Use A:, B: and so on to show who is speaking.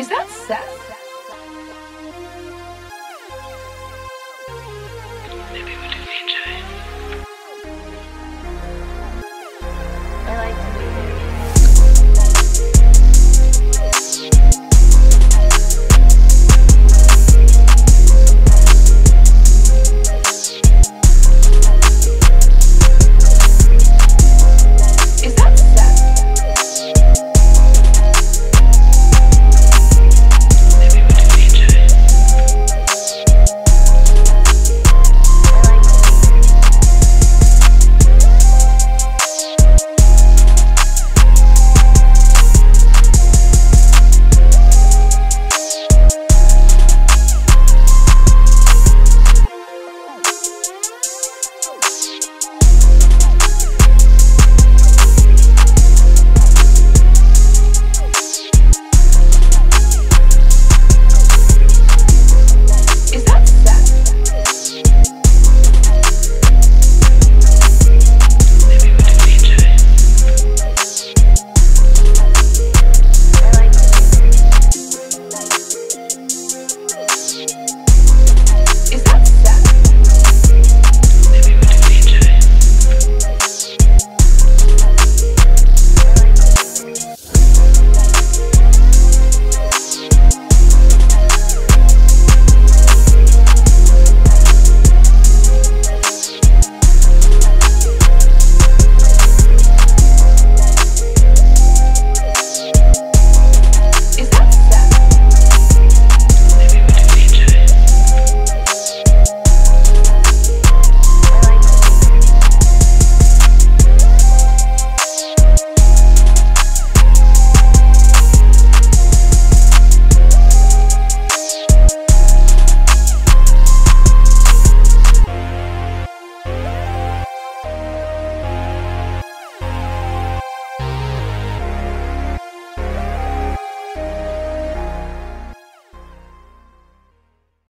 A: Is that Seth?